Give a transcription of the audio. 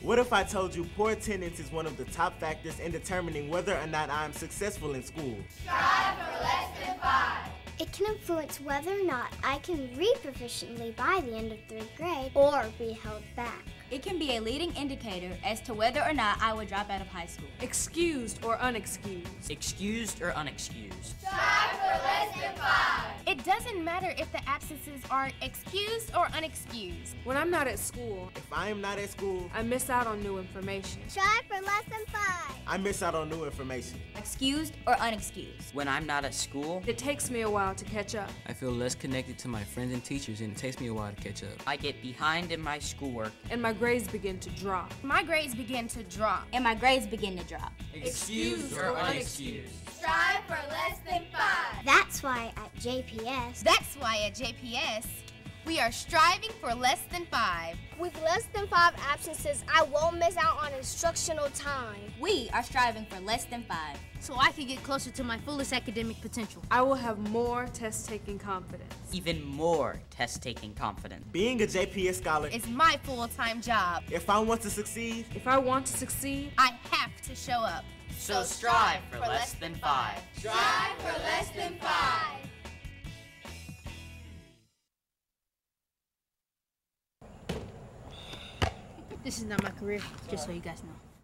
What if I told you poor attendance is one of the top factors in determining whether or not I am successful in school? Strive for less than five. It can influence whether or not I can read proficiently by the end of third grade or be held back. It can be a leading indicator as to whether or not I would drop out of high school. Excused or unexcused. Excused or unexcused. Strive It doesn't matter if the absences are excused or unexcused. When I'm not at school, If I am not at school, I miss out on new information. Strive for less than five. I miss out on new information. Excused or unexcused. When I'm not at school, It takes me a while to catch up. I feel less connected to my friends and teachers, and it takes me a while to catch up. I get behind in my schoolwork. And my grades begin to drop. My grades begin to drop. And my grades begin to drop. Excused or unexcused. Strive for less than five. That's why at JPS, That's why at JPS, we are striving for less than five. With less than five absences, I won't miss out on instructional time. We are striving for less than five. So I can get closer to my fullest academic potential. I will have more test taking confidence. Even more test taking confidence. Being a JPS scholar, is my full time job. if I want to succeed, If I want to succeed, I have to show up. So strive for less than five. Strive for less than five. This is not my career, just so you guys know.